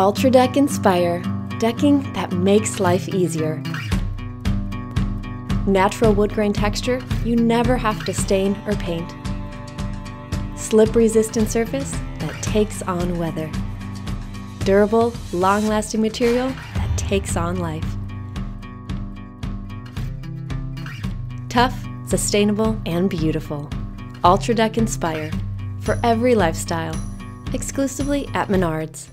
UltraDeck Inspire, decking that makes life easier. Natural wood grain texture you never have to stain or paint. Slip resistant surface that takes on weather. Durable, long lasting material that takes on life. Tough, sustainable, and beautiful. UltraDeck Inspire for every lifestyle, exclusively at Menards.